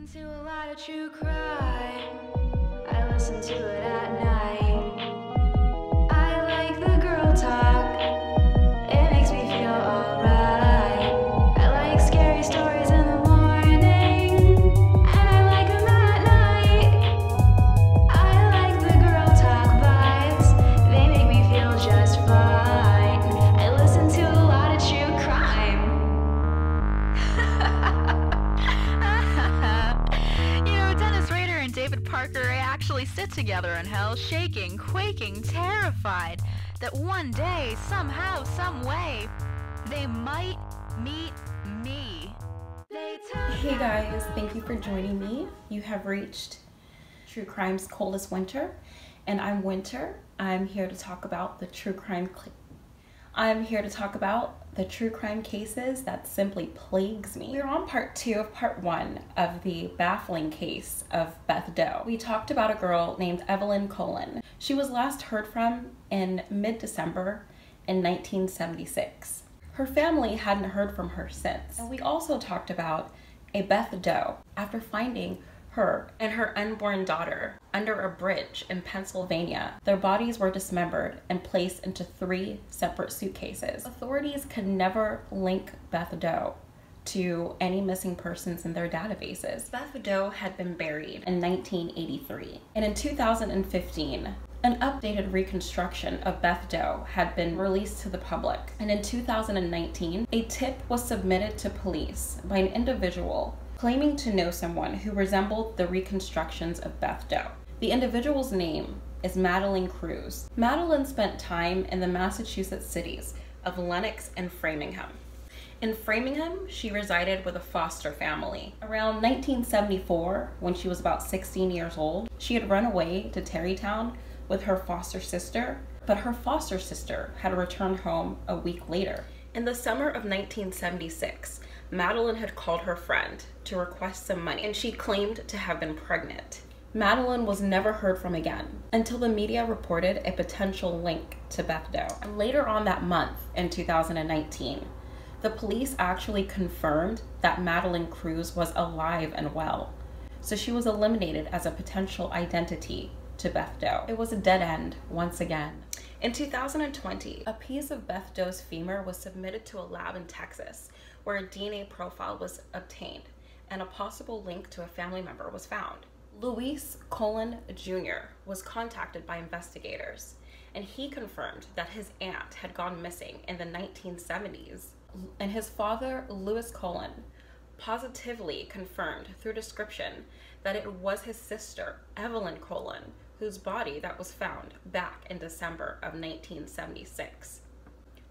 listen to a lot of true crime. I listen to it at night. Sit in hell, shaking, quaking, terrified that one day, somehow, some way, they might meet me. Hey guys, thank you for joining me. You have reached True Crime's coldest winter, and I'm Winter. I'm here to talk about the true crime. I'm here to talk about the true crime cases that simply plagues me. We're on part two of part one of the baffling case of Beth Doe. We talked about a girl named Evelyn Colon. She was last heard from in mid-December in 1976. Her family hadn't heard from her since. And we also talked about a Beth Doe after finding her and her unborn daughter under a bridge in Pennsylvania. Their bodies were dismembered and placed into three separate suitcases. Authorities could never link Beth Doe to any missing persons in their databases. Beth Doe had been buried in 1983. And in 2015, an updated reconstruction of Beth Doe had been released to the public. And in 2019, a tip was submitted to police by an individual claiming to know someone who resembled the reconstructions of Beth Doe. The individual's name is Madeline Cruz. Madeline spent time in the Massachusetts cities of Lenox and Framingham. In Framingham, she resided with a foster family. Around 1974, when she was about 16 years old, she had run away to Tarrytown with her foster sister, but her foster sister had returned home a week later. In the summer of 1976, Madeline had called her friend to request some money, and she claimed to have been pregnant. Madeline was never heard from again until the media reported a potential link to Beth Doe. Later on that month, in 2019, the police actually confirmed that Madeline Cruz was alive and well. So she was eliminated as a potential identity to Beth Doe. It was a dead end once again. In 2020, a piece of Beth Doe's femur was submitted to a lab in Texas where a DNA profile was obtained and a possible link to a family member was found. Luis Colon Jr. was contacted by investigators and he confirmed that his aunt had gone missing in the 1970s. And his father, Louis Colon, positively confirmed through description that it was his sister, Evelyn Colon, whose body that was found back in December of 1976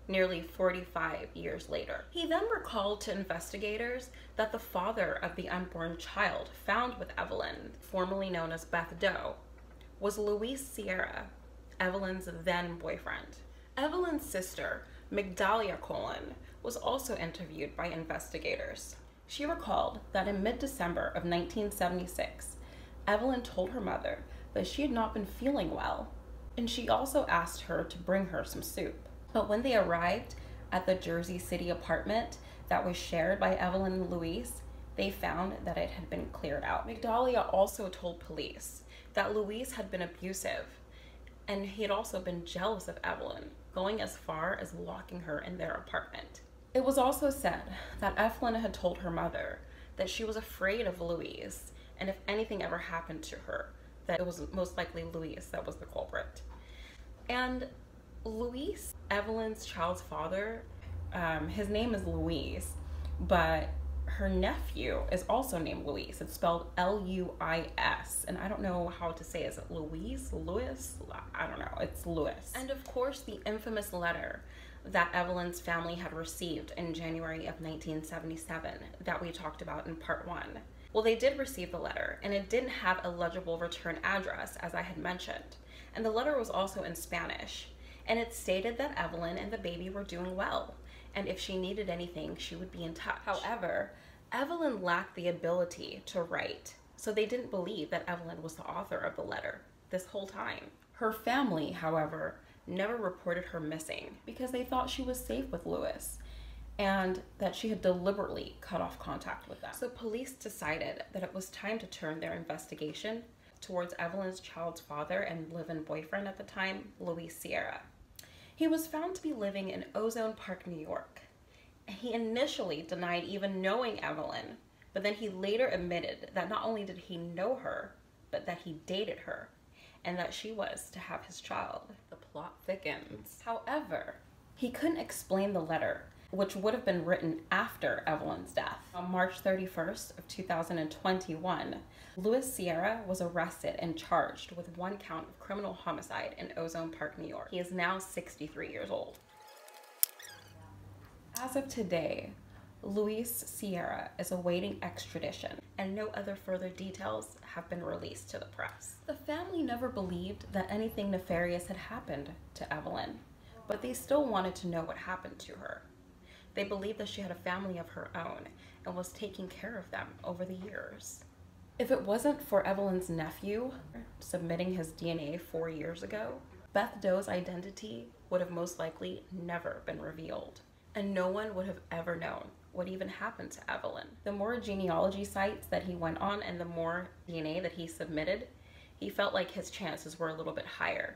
nearly 45 years later. He then recalled to investigators that the father of the unborn child found with Evelyn, formerly known as Beth Doe, was Luis Sierra, Evelyn's then boyfriend. Evelyn's sister, Migdalia Colon, was also interviewed by investigators. She recalled that in mid December of 1976, Evelyn told her mother that she had not been feeling well, and she also asked her to bring her some soup. But when they arrived at the Jersey City apartment that was shared by Evelyn and Louise, they found that it had been cleared out. Migdalia also told police that Louise had been abusive and he had also been jealous of Evelyn, going as far as locking her in their apartment. It was also said that Evelyn had told her mother that she was afraid of Louise, and if anything ever happened to her, that it was most likely Louise that was the culprit. And Luis, Evelyn's child's father, um, his name is Louise, but her nephew is also named Luis. It's spelled L U I S, and I don't know how to say. It. Is it Louise? Louis? I don't know. It's Louis. And of course, the infamous letter that Evelyn's family had received in January of 1977 that we talked about in part one. Well, they did receive the letter, and it didn't have a legible return address, as I had mentioned. And the letter was also in Spanish and it stated that Evelyn and the baby were doing well, and if she needed anything, she would be in touch. However, Evelyn lacked the ability to write, so they didn't believe that Evelyn was the author of the letter this whole time. Her family, however, never reported her missing because they thought she was safe with Lewis. and that she had deliberately cut off contact with them. So police decided that it was time to turn their investigation towards Evelyn's child's father and live-in boyfriend at the time, Luis Sierra. He was found to be living in Ozone Park, New York. He initially denied even knowing Evelyn, but then he later admitted that not only did he know her, but that he dated her and that she was to have his child. The plot thickens. However, he couldn't explain the letter, which would have been written after Evelyn's death. On March 31st of 2021, Luis Sierra was arrested and charged with one count of criminal homicide in Ozone Park, New York. He is now 63 years old. As of today, Luis Sierra is awaiting extradition, and no other further details have been released to the press. The family never believed that anything nefarious had happened to Evelyn, but they still wanted to know what happened to her. They believed that she had a family of her own and was taking care of them over the years. If it wasn't for Evelyn's nephew submitting his DNA four years ago, Beth Doe's identity would have most likely never been revealed, and no one would have ever known what even happened to Evelyn. The more genealogy sites that he went on and the more DNA that he submitted, he felt like his chances were a little bit higher.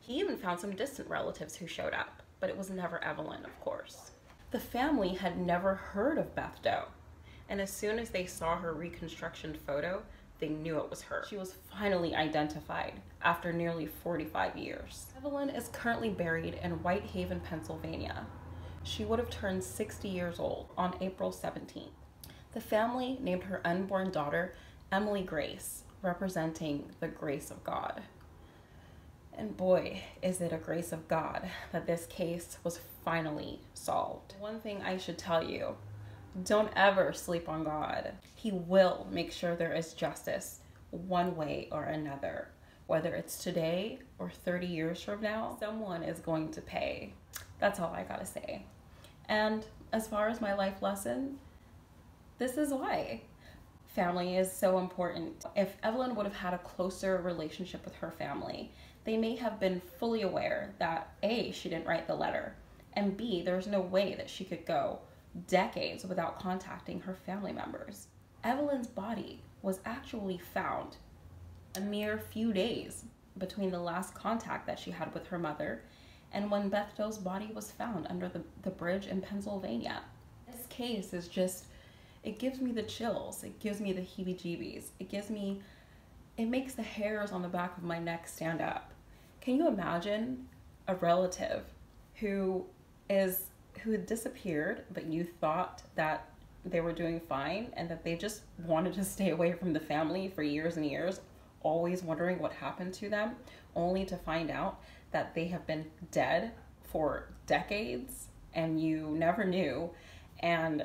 He even found some distant relatives who showed up, but it was never Evelyn, of course. The family had never heard of Beth Doe, and as soon as they saw her reconstruction photo, they knew it was her. She was finally identified after nearly 45 years. Evelyn is currently buried in Whitehaven, Pennsylvania, she would have turned 60 years old on April 17th. The family named her unborn daughter Emily Grace, representing the grace of God. And boy, is it a grace of God that this case was finally solved. One thing I should tell you don't ever sleep on God. He will make sure there is justice one way or another. Whether it's today or 30 years from now, someone is going to pay. That's all I gotta say. And as far as my life lesson, this is why family is so important. If Evelyn would have had a closer relationship with her family, they may have been fully aware that A, she didn't write the letter, and B, there's no way that she could go decades without contacting her family members. Evelyn's body was actually found a mere few days between the last contact that she had with her mother and when Beth Doe's body was found under the, the bridge in Pennsylvania. This case is just, it gives me the chills. It gives me the heebie jeebies. It gives me, it makes the hairs on the back of my neck stand up. Can you imagine a relative who is, who had disappeared, but you thought that they were doing fine and that they just wanted to stay away from the family for years and years, always wondering what happened to them, only to find out that they have been dead for decades and you never knew. And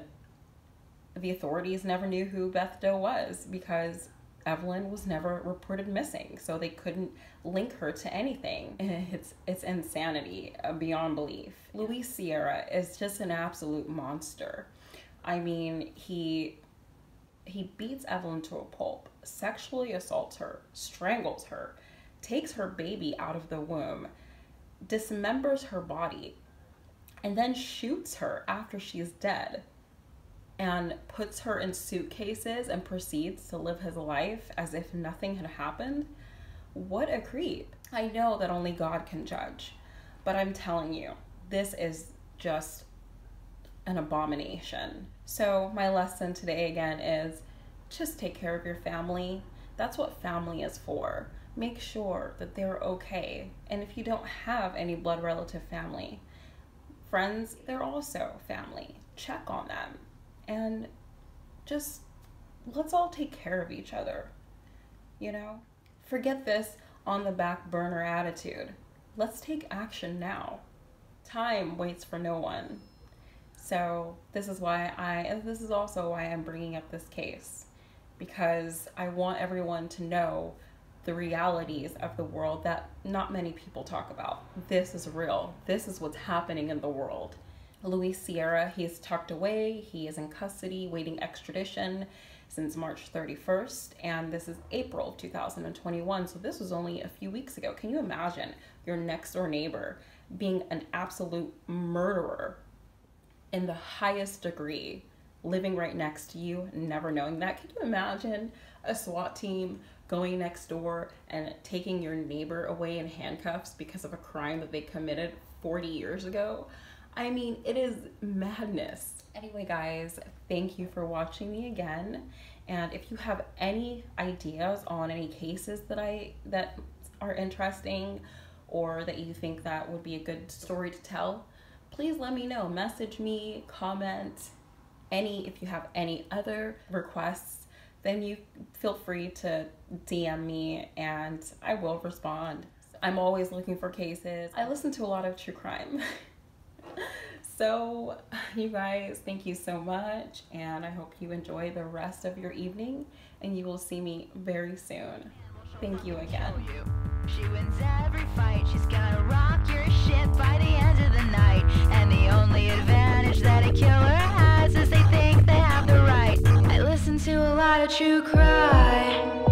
the authorities never knew who Beth Doe was because Evelyn was never reported missing, so they couldn't link her to anything. It's it's insanity uh, beyond belief. Luis Sierra is just an absolute monster. I mean, he he beats Evelyn to a pulp, sexually assaults her, strangles her, takes her baby out of the womb, dismembers her body, and then shoots her after she's dead and puts her in suitcases and proceeds to live his life as if nothing had happened. What a creep. I know that only God can judge, but I'm telling you, this is just an abomination. So, my lesson today again is just take care of your family. That's what family is for make sure that they're okay. And if you don't have any blood relative family, friends, they're also family. Check on them and just let's all take care of each other. You know? Forget this on the back burner attitude. Let's take action now. Time waits for no one. So, this is why I, and this is also why I'm bringing up this case because I want everyone to know the realities of the world that not many people talk about. This is real. This is what's happening in the world. Luis Sierra, he is tucked away. He is in custody waiting extradition since March 31st, and this is April 2021. So this was only a few weeks ago. Can you imagine your next door neighbor being an absolute murderer in the highest degree living right next to you, never knowing that. Can you imagine a SWAT team going next door and taking your neighbor away in handcuffs because of a crime that they committed 40 years ago? I mean, it is madness. Anyway, guys, thank you for watching me again. And if you have any ideas on any cases that I that are interesting or that you think that would be a good story to tell, please let me know. Message me, comment, any if you have any other requests, then you feel free to DM me and I will respond. I'm always looking for cases. I listen to a lot of true crime. so, you guys, thank you so much and I hope you enjoy the rest of your evening and you will see me very soon. Thank you again. She wins every fight. She's gonna rock your shit by the end of the night. And the only advantage that a killer has is they think they have the right. I listen to a lot of true crime.